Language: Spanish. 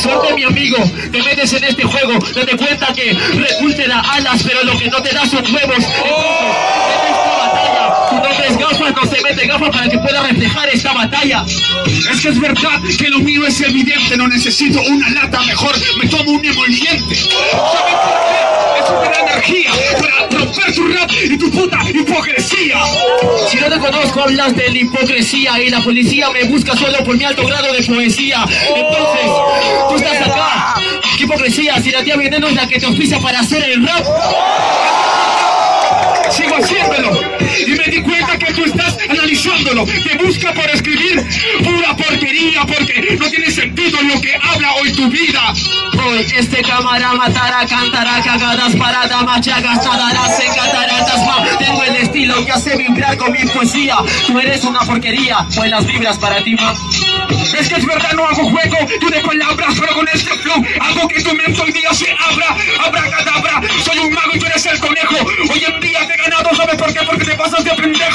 suerte, mi amigo. Te metes en este juego, date cuenta que Red Bull te da alas, pero lo que no te da son huevos. Entonces, en esta batalla, tu nombre es gafas, no se mete gafas para que pueda reflejar esta batalla. Es que es verdad que lo mío es evidente, no necesito una lata, mejor me tomo un emoliente. ¿Saben por qué? Es una energía para romper tu rap y tu puta hipocresía. Si no te conozco, hablas de la hipocresía y la policía me busca solo por mi alto grado de poesía. Entonces, hipocresía? Si la tía Veneno es la que te auspicia para hacer el rap. Sigo haciéndolo y me di cuenta que tú estás analizándolo. Te busca por escribir pura porquería porque no tiene sentido lo que habla hoy tu vida. Hoy este cámara matará, cantará cagadas, parada, machagas, nadarás en cataratas, ma. Tengo el estilo que hace vibrar con mi poesía. Tú eres una porquería, buenas vibras para ti, ma. Es que es verdad, no hago juego tú de hoy día se abra, abra cadabra. Soy un mago y tú eres el conejo. Hoy en día te he ganado, ¿sabes por qué? Porque te pasas de pendejo.